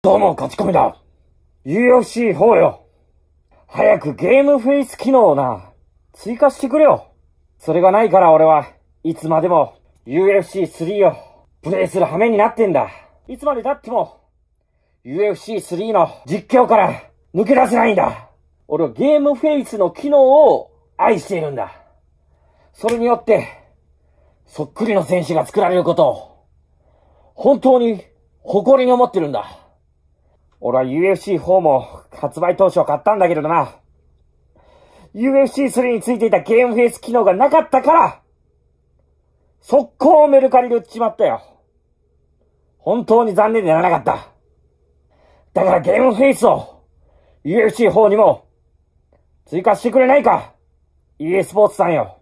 どうも、勝ち込みだ。UFC4 よ。早くゲームフェイス機能をな、追加してくれよ。それがないから俺はいつまでも UFC3 をプレイする羽目になってんだ。いつまで経っても UFC3 の実況から抜け出せないんだ。俺はゲームフェイスの機能を愛しているんだ。それによって、そっくりの選手が作られることを、本当に誇りに思ってるんだ。俺は UFC4 も発売当初買ったんだけれどな。UFC3 についていたゲームフェイス機能がなかったから、速攻メルカリで売っちまったよ。本当に残念でならなかった。だからゲームフェイスを UFC4 にも追加してくれないか ?EA スポーツさんよ。